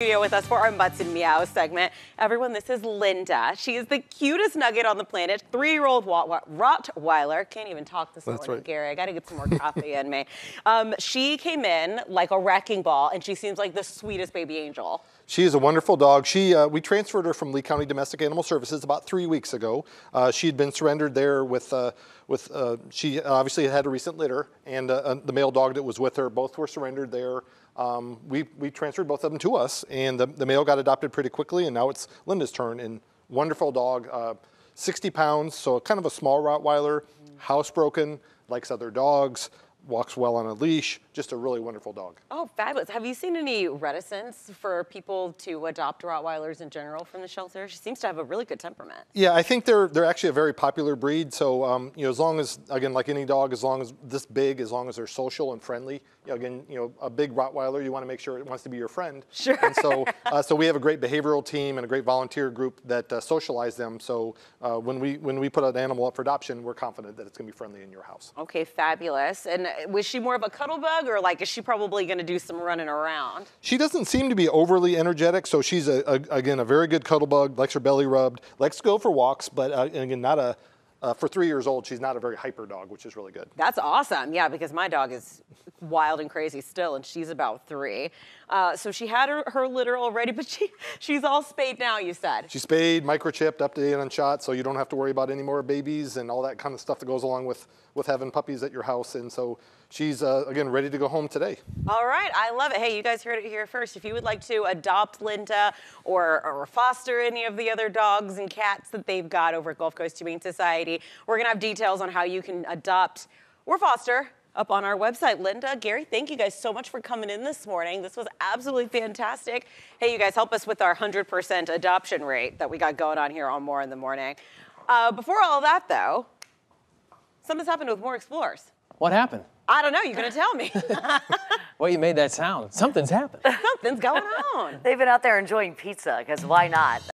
studio with us for our Mutts and Meow segment. Everyone, this is Linda. She is the cutest nugget on the planet, three-year-old Rottweiler. Can't even talk this That's morning, right. Gary. I got to get some more coffee in me. Um, she came in like a wrecking ball, and she seems like the sweetest baby angel. She is a wonderful dog. She, uh, we transferred her from Lee County Domestic Animal Services about three weeks ago. Uh, she had been surrendered there with, uh, with uh, she obviously had a recent litter, and uh, uh, the male dog that was with her. Both were surrendered there. Um, we, we transferred both of them to us, and the, the male got adopted pretty quickly, and now it's Linda's turn. And wonderful dog, uh, 60 pounds, so kind of a small Rottweiler, housebroken, likes other dogs, walks well on a leash. Just a really wonderful dog. Oh, fabulous. Have you seen any reticence for people to adopt Rottweilers in general from the shelter? She seems to have a really good temperament. Yeah, I think they're they're actually a very popular breed. So um, you know, as long as again, like any dog, as long as this big, as long as they're social and friendly. You know, again, you know, a big Rottweiler, you want to make sure it wants to be your friend. Sure. And so, uh, so we have a great behavioral team and a great volunteer group that uh, socialize them. So uh, when we when we put an animal up for adoption, we're confident that it's going to be friendly in your house. Okay, fabulous. And was she more of a cuddle bug, or like is she probably going to do some running around? She doesn't seem to be overly energetic, so she's a, a, again a very good cuddle bug. Likes her belly rubbed. Likes to go for walks, but uh, again, not a uh, for three years old. She's not a very hyper dog, which is really good. That's awesome. Yeah, because my dog is wild and crazy still, and she's about three. Uh, so she had her, her litter already, but she she's all spayed now. You said. She's spayed, microchipped, up to date on shot, so you don't have to worry about any more babies and all that kind of stuff that goes along with with having puppies at your house. And so she's uh, again ready to go home today. All right, I love it. Hey, you guys heard it here first. If you would like to adopt Linda or, or foster any of the other dogs and cats that they've got over at Gulf Coast Humane Society, we're gonna have details on how you can adopt or foster up on our website. Linda, Gary, thank you guys so much for coming in this morning. This was absolutely fantastic. Hey, you guys, help us with our 100% adoption rate that we got going on here on More in the Morning. Uh, before all that, though, something's happened with More Explorers. What happened? I don't know. You're gonna tell me. Well, you made that sound. Something's happened. Something's going on. They've been out there enjoying pizza because why not?